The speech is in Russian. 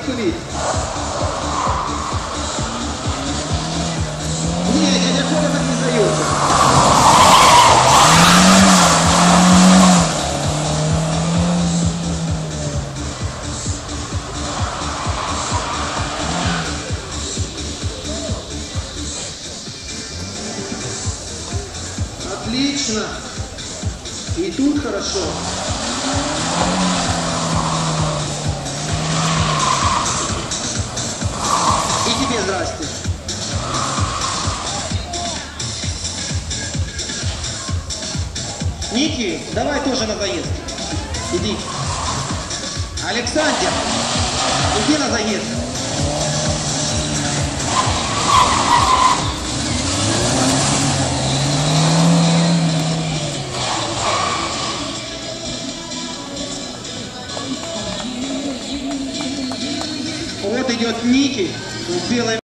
не курить. Не, дядя Коля так не сдается. Отлично. И тут хорошо. Ники, давай тоже на заезд. Иди. Александр, иди на заезд. Вот идет Ники в белой